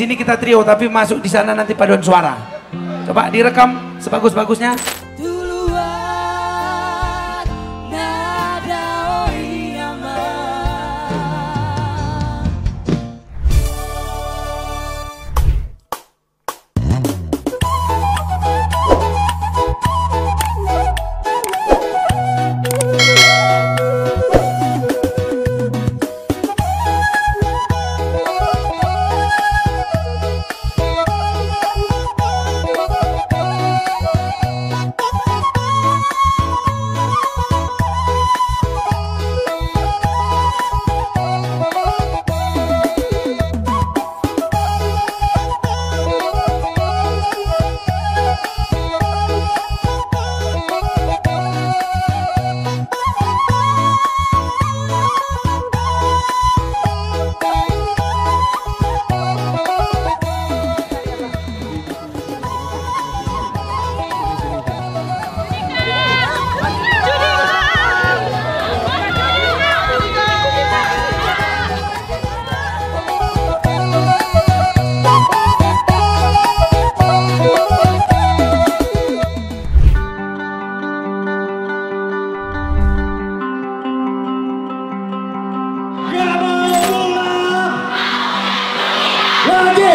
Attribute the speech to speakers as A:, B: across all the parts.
A: sini kita trio tapi masuk di sana nanti paduan suara. Coba direkam sebagus-bagusnya. Lagi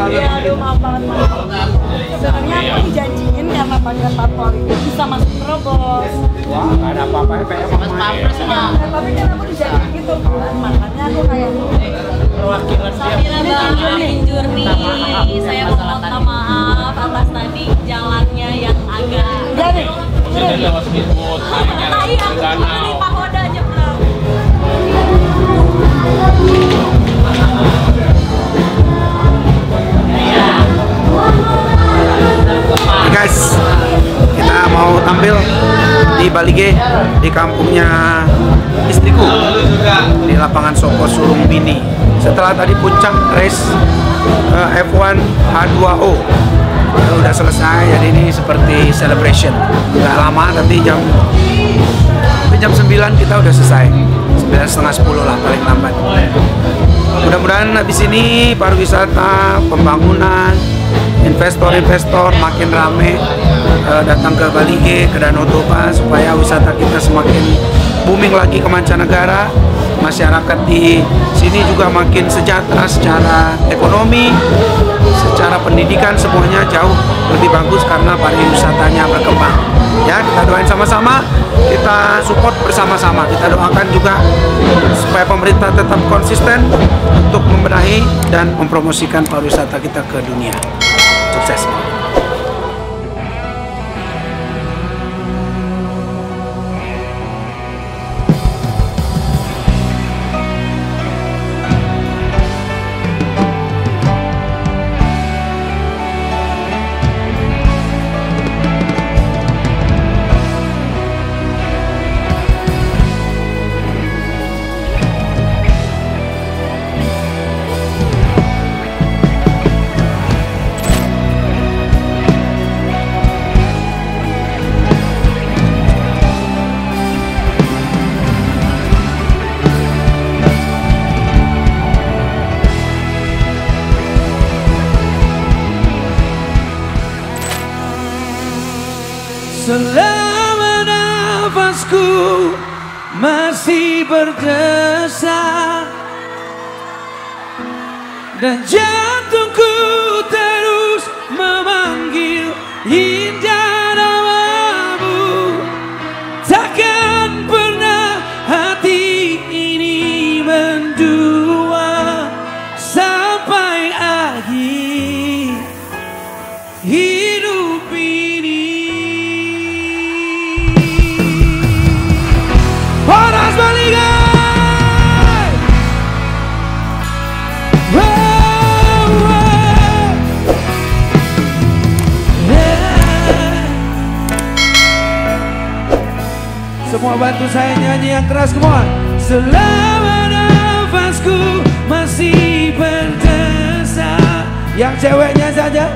A: yang bisa selalu
B: Ya aduh maaf banget maaf. Sebenarnya aku dijanjiin karena panggilan parpol itu bisa masuk terobos.
A: Wah gak ada apa-apa ya Pak Mas
B: Iya, tapi kan aku dijanjiin gitu Makanya aku kayak
C: Samira Bang Jurni, saya mau minta maaf atas tadi jalannya yang agak
B: Jadi,
C: Tai aku ini pahoda nyebrang.
A: Guys. Kita mau tampil di Bali G di kampungnya istriku di lapangan Soko Sulung Mini. Setelah tadi puncak race eh, F1 H2O Eh, udah selesai jadi ini seperti celebration. Nggak lama nanti jam jam 9 kita udah selesai. 9 setengah 10 lah paling lambat. Mudah-mudahan habis ini pariwisata pembangunan investor-investor makin rame eh, datang ke Bali G, ke Danau Toba supaya wisata kita semakin booming lagi ke mancanegara. Masyarakat di sini juga makin sejahtera secara ekonomi secara pendidikan semuanya jauh lebih bagus karena pariwisatanya berkembang. Ya kita doain sama-sama kita support bersama-sama. Kita doakan juga supaya pemerintah tetap konsisten untuk membenahi dan mempromosikan pariwisata kita ke dunia sukses Selama nafasku masih berdesak Dan jantungku Semua bantu saya nyanyi yang keras come on Selama nafasku masih berdesak Yang ceweknya saja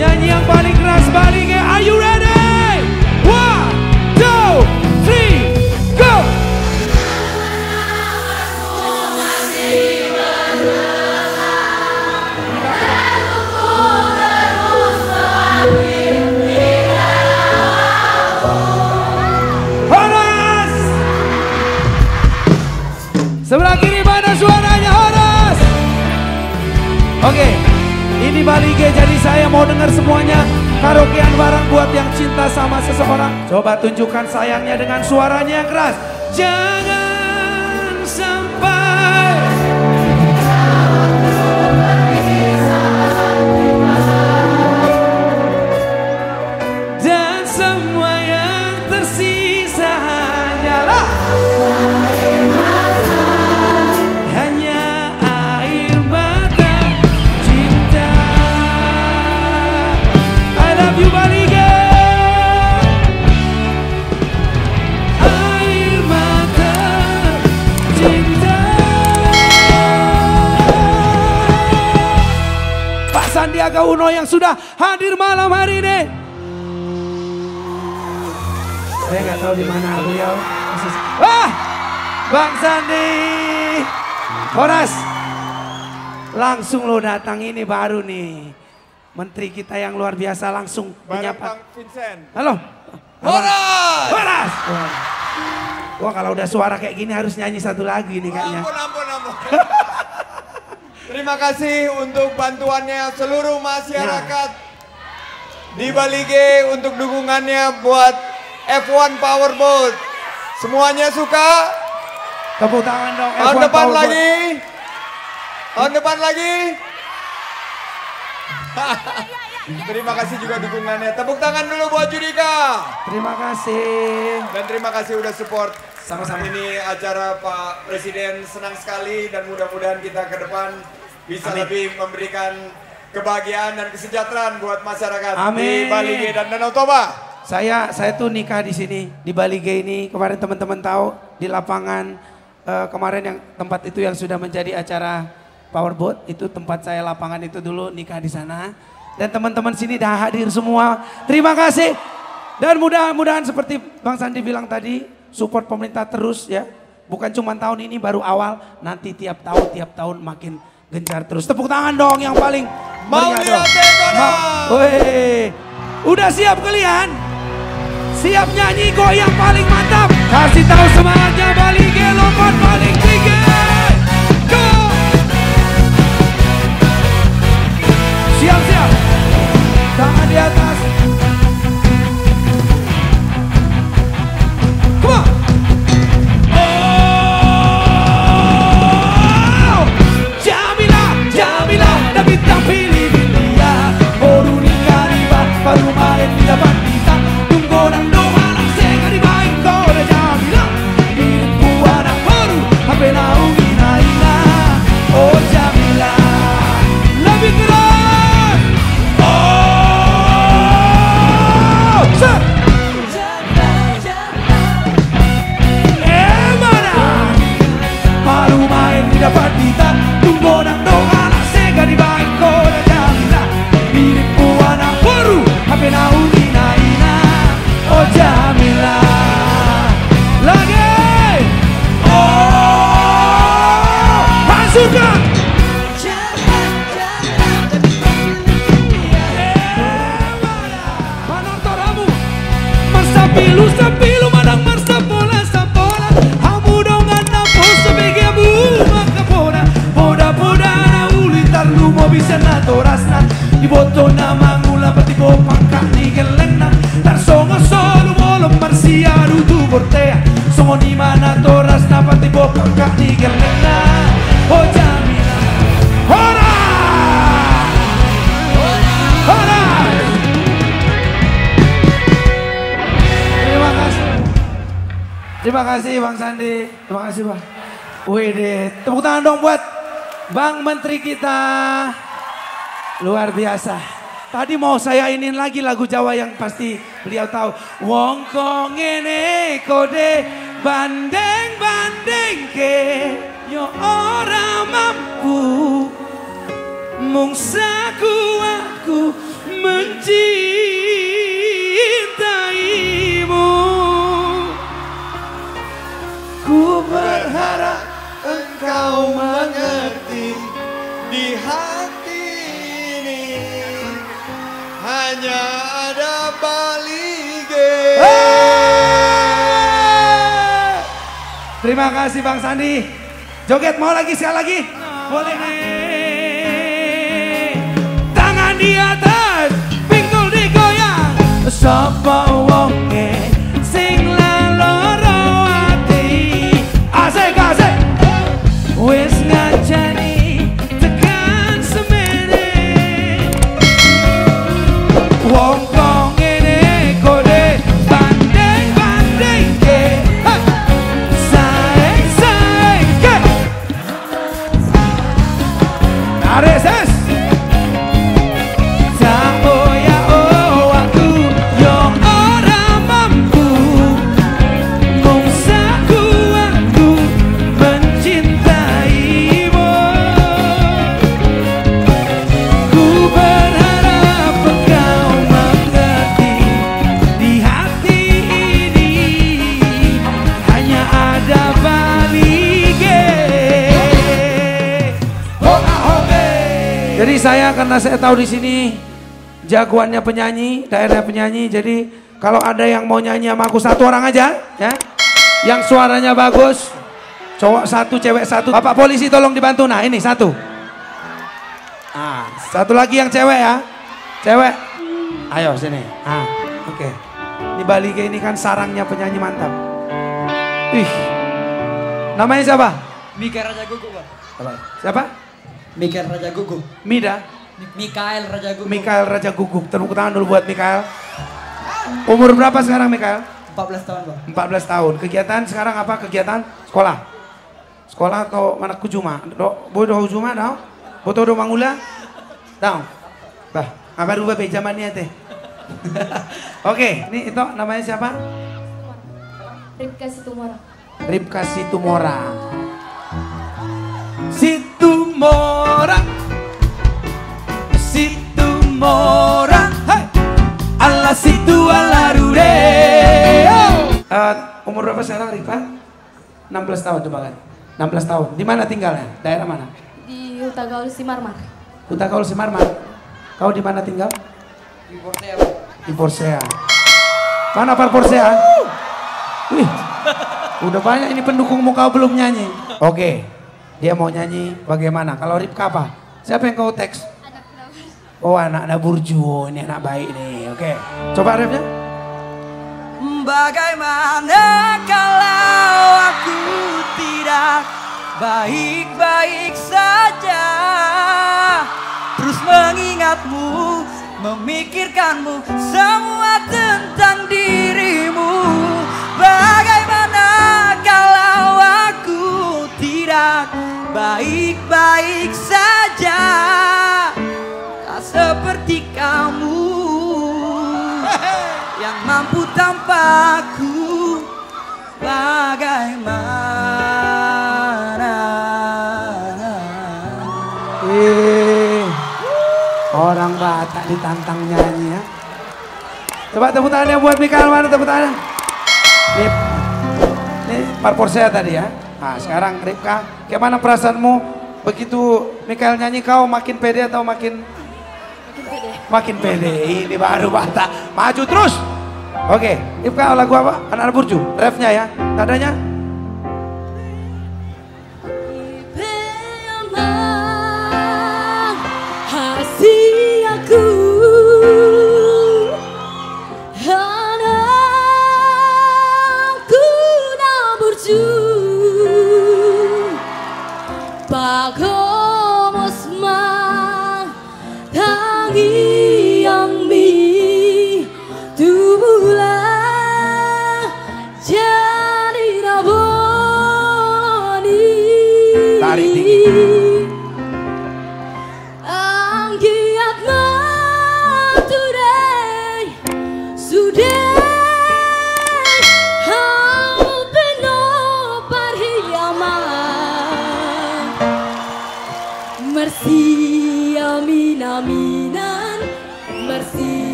A: Nyanyi yang paling keras balik ya. Are you ready? Oke, ini Bali G jadi saya mau dengar semuanya karaokean bareng buat yang cinta sama seseorang. Coba tunjukkan sayangnya dengan suaranya yang keras. Jangan Uno yang sudah hadir malam hari ini. Saya nggak tahu di mana beliau. Wah, Bang Sandi, Horas, langsung lo datang ini baru nih. Menteri kita yang luar biasa langsung menyapa.
D: Bang Vincent.
A: Halo.
D: Horas!
A: Horas. Wah. Wah kalau udah suara kayak gini harus nyanyi satu lagi nih kayaknya.
D: Ampun, ampun, ampun. Terima kasih untuk bantuannya seluruh masyarakat di Bali G untuk dukungannya buat F1 Powerboat. Semuanya suka?
A: Tepuk tangan dong.
D: Tahun
A: F1
D: depan
A: Powerboat.
D: lagi? Tahun depan lagi? Terima kasih juga dukungannya. Tepuk tangan dulu buat Judika.
A: Terima kasih.
D: Dan terima kasih udah support.
A: Sama-sama.
D: Ini acara Pak Presiden senang sekali dan mudah-mudahan kita ke depan bisa
A: Amin.
D: lebih memberikan kebahagiaan dan kesejahteraan buat masyarakat di
A: Amin.
D: Bali G dan Danau Toba.
A: Saya saya tuh nikah di sini di Bali G ini kemarin teman-teman tahu di lapangan eh, kemarin yang tempat itu yang sudah menjadi acara powerboat itu tempat saya lapangan itu dulu nikah di sana dan teman-teman sini dah hadir semua terima kasih dan mudah-mudahan seperti Bang Sandi bilang tadi support pemerintah terus ya bukan cuma tahun ini baru awal nanti tiap tahun tiap tahun makin gencar terus tepuk tangan dong yang paling meriah dong. Ma- udah siap kalian? Siap nyanyi goyang paling mantap. Kasih tahu semangatnya Bali G lompat paling tinggi. Go! Siap siap. Tangan di atas. Kasih Bang Sandi. Terima kasih Bang. Wede Tepuk tangan dong buat Bang Menteri kita. Luar biasa. Tadi mau saya ini lagi lagu Jawa yang pasti beliau tahu. Wong kong ngene kode bandeng bandeng ke. Yo ora mampu. Mung saku aku mencintaimu. Berharap engkau mengerti
D: di hati ini hanya ada balige.
A: Hey! Terima kasih Bang Sandi. Joget mau lagi sekali lagi? Boleh. Tangan di atas, pinggul digoyang. Sapa wonge Jadi saya karena saya tahu di sini jagoannya penyanyi, daerah penyanyi. Jadi kalau ada yang mau nyanyi sama aku satu orang aja, ya, yang suaranya bagus, cowok satu, cewek satu. Bapak polisi tolong dibantu. Nah ini satu. Ah, satu lagi yang cewek ya. Cewek. Ayo sini. Ah, oke. Di Bali ini kan sarangnya penyanyi mantap. Ih. Namanya siapa?
E: Mikael Raja Gugu, Pak.
A: Siapa?
E: Mikael Raja Gugu.
A: Mida.
E: Mikael Raja Gugu.
A: Mikael Raja Guguk. Tepuk tangan dulu buat Mikael. Umur berapa sekarang Mikael?
E: 14 tahun, Pak.
A: 14 tahun. Kegiatan sekarang apa? Kegiatan sekolah. Sekolah atau mana kujuma? Do, bodoh kujuma tau? Bodoh do mangula? Tau? Bah, apa rubah bejamannya teh? Oke, ini itu namanya siapa?
C: Ripka Situmorang.
A: Ripka Situmorang. Situmorang. Situmorang. Hai. Ala situ ala rude. Eh, umur berapa sekarang Ripka? 16 tahun coba kan? 16 tahun. Di mana tinggalnya? Daerah mana?
C: Di Utagaul Simarmar.
A: Kuta Kaul Simarmar. Kau di mana tinggal?
E: Di Portea, Pak.
A: Di Porsea. Mana Pak Porsea? Wih, udah banyak ini pendukungmu kau belum nyanyi. Oke, dia mau nyanyi bagaimana? Kalau Ripka apa? Siapa yang kau teks? Oh anak anak burju, Oh, ini anak baik nih. Oke, coba refnya.
E: Bagaimana kalau aku tidak baik-baik saja Terus mengingatmu, memikirkanmu Semua tentang dirimu Bagaimana baik-baik saja Tak seperti kamu yang mampu tanpaku bagaimana
A: Eh, orang Batak ditantang nyanyi ya. Coba tepuk tangannya buat Mikael mana tepuk tangannya? Ini, ini Pak Porsea tadi ya. Nah sekarang Ripka, gimana perasaanmu begitu Mikael nyanyi kau makin pede atau makin makin pede? Ini baru Batak, maju terus. Oke, Ripka lagu apa? Anak-anak burju, refnya ya, nadanya.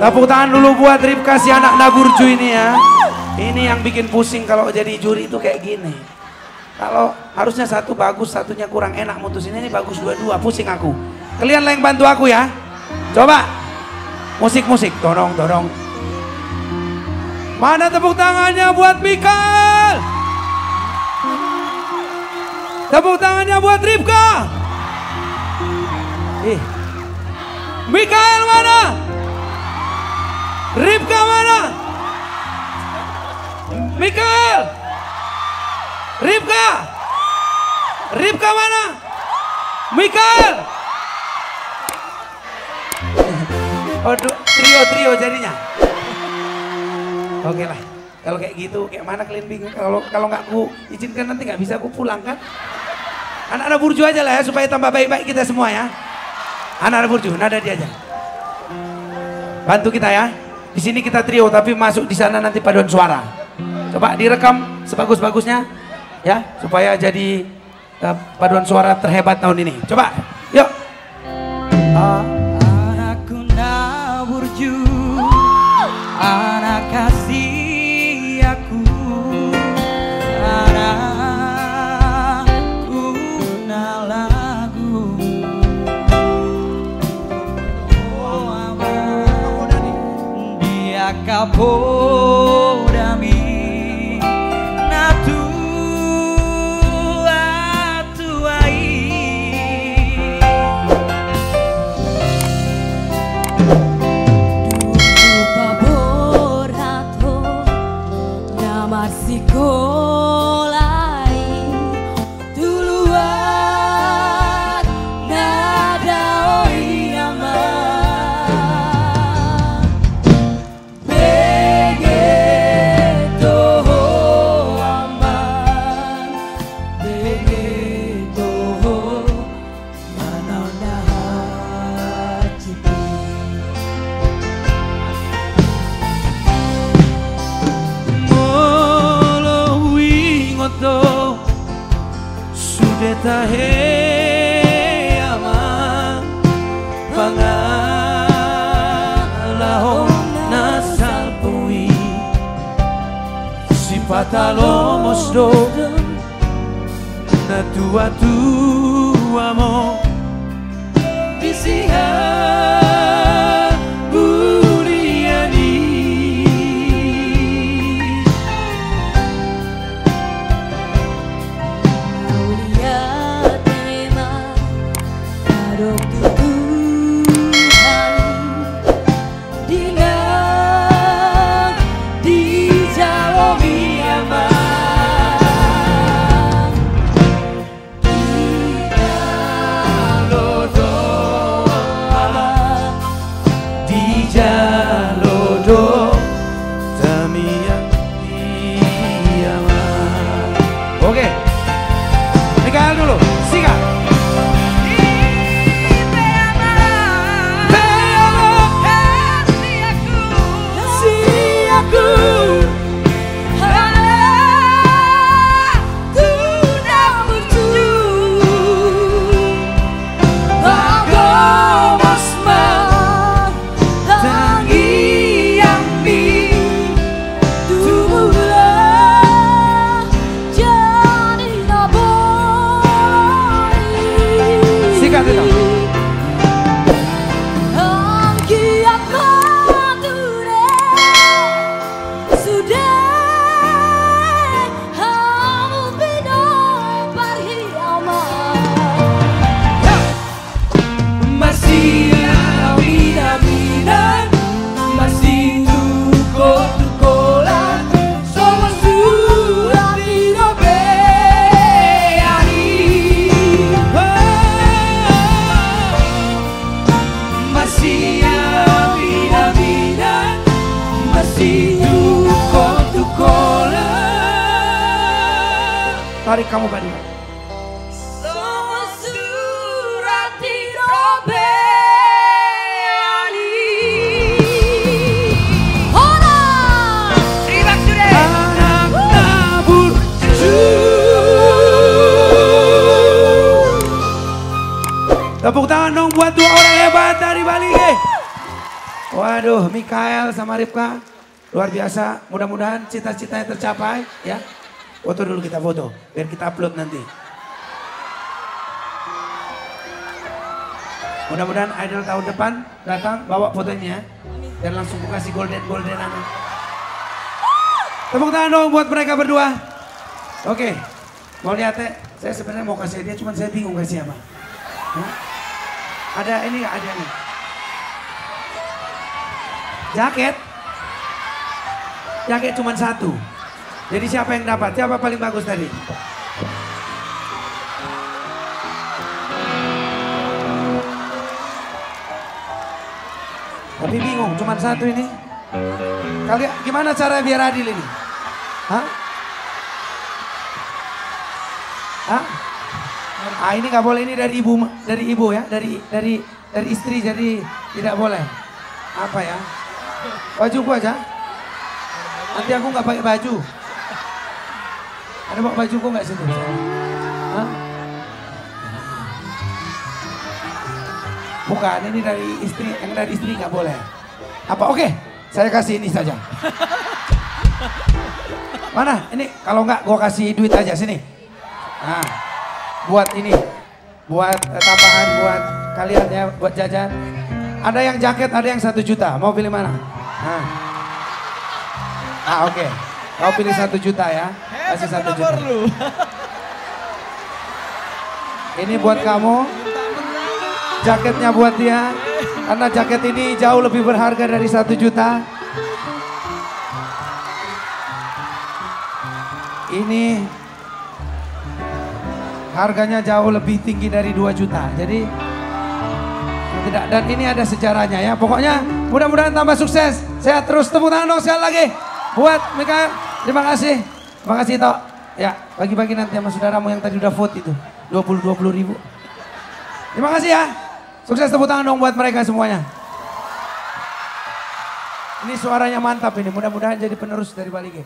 A: Tepuk tangan dulu buat Ripka si anak Naburju ini ya. Ini yang bikin pusing kalau jadi juri itu kayak gini. Kalau harusnya satu bagus, satunya kurang enak mutusin ini bagus dua-dua, pusing aku. Kalian lah yang bantu aku ya. Coba. Musik-musik, dorong, dorong. Mana tepuk tangannya buat Mikael? Tepuk tangannya buat Ripka. Ih. Mikael mana? Ripka mana? Mikael! Ripka! Ripka mana? Mikael! Oh, du- trio trio jadinya. Oke lah. Kalau kayak gitu, kayak mana kalian bingung? Kalau kalau nggak aku izinkan nanti nggak bisa aku pulang kan? Anak-anak burju aja lah ya supaya tambah baik-baik kita semua ya. Anak-anak burju, nada dia aja. Bantu kita ya. Di sini kita trio tapi masuk di sana nanti paduan suara. Coba direkam sebagus-bagusnya ya supaya jadi eh, paduan suara terhebat tahun ini. Coba, yuk.
E: Anakku Naburju Anak kasih aku Anakku lagu Dia
A: fatal almost na tua tua tarik kamu. Anak nabur Tepuk tangan dong buat dua orang hebat dari Bali. eh. Waduh, Mikael sama Ripka. Luar biasa. Mudah-mudahan cita-citanya tercapai ya. Foto dulu kita foto. Biar kita upload nanti. Mudah-mudahan idol tahun depan datang bawa fotonya. Dan langsung kasih golden goldenan. Tepuk tangan dong buat mereka berdua. Oke, mau lihat teh? Saya sebenarnya mau kasih dia, cuman saya bingung kasih apa. Hah? Ada ini ada nih? Jaket? Jaket cuman satu. Jadi siapa yang dapat? Siapa paling bagus tadi? Tapi bingung, cuman satu ini. Kalian gimana cara biar adil ini? Hah? Hah? Ah ini nggak boleh ini dari ibu dari ibu ya dari dari dari istri jadi tidak boleh. Apa ya? Bajuku aja. Nanti aku nggak pakai baju. Ada bawa bajuku nggak situ? Hah? Bukan, ini dari istri, yang dari istri nggak boleh. Apa? Oke, saya kasih ini saja. Mana? Ini kalau nggak, gua kasih duit aja sini. Nah, buat ini, buat eh, tambahan buat kalian ya, buat jajan. Ada yang jaket, ada yang satu juta. Mau pilih mana? Nah. Ah, oke. Kau pilih satu juta ya. Kasih satu juta. Ini buat kamu. Jaketnya buat dia. Karena jaket ini jauh lebih berharga dari satu juta. Ini harganya jauh lebih tinggi dari 2 juta. Jadi tidak dan ini ada sejarahnya ya. Pokoknya mudah-mudahan tambah sukses. Sehat terus. Tepuk tangan dong sekali lagi buat Mikael. Terima kasih. Terima kasih Tok. Ya, bagi-bagi nanti sama saudaramu yang tadi udah vote itu. 20 20 ribu. Terima kasih ya. Sukses tepuk tangan dong buat mereka semuanya. Ini suaranya mantap ini. Mudah-mudahan jadi penerus dari Bali G.